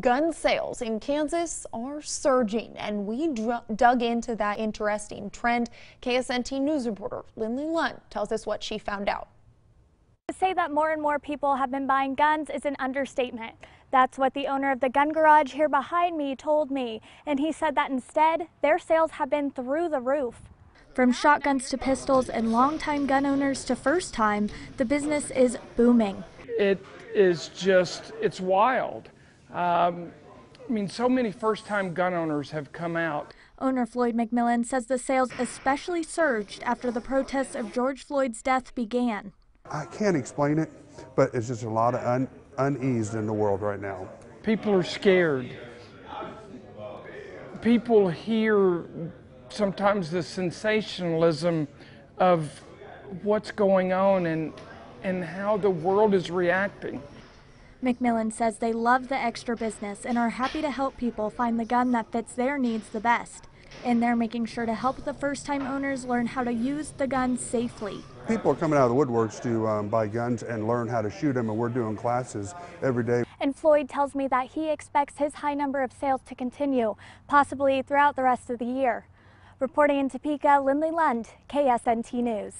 Gun sales in Kansas are surging, and we dug into that interesting trend. KSNT News reporter Lindley Lund tells us what she found out. To say that more and more people have been buying guns is an understatement. That's what the owner of the gun garage here behind me told me, and he said that instead, their sales have been through the roof. From shotguns to pistols and longtime gun owners to first time, the business is booming. It is just, it's wild. Um, I mean, so many first time gun owners have come out. Owner Floyd McMillan says the sales especially surged after the protests of George Floyd's death began. I can't explain it, but it's just a lot of un unease in the world right now. People are scared. People hear sometimes the sensationalism of what's going on and, and how the world is reacting. McMillan says they love the extra business and are happy to help people find the gun that fits their needs the best. And they're making sure to help the first time owners learn how to use the gun safely. People are coming out of the woodworks to um, buy guns and learn how to shoot them, and we're doing classes every day. And Floyd tells me that he expects his high number of sales to continue, possibly throughout the rest of the year. Reporting in Topeka, Lindley Lund, KSNT News.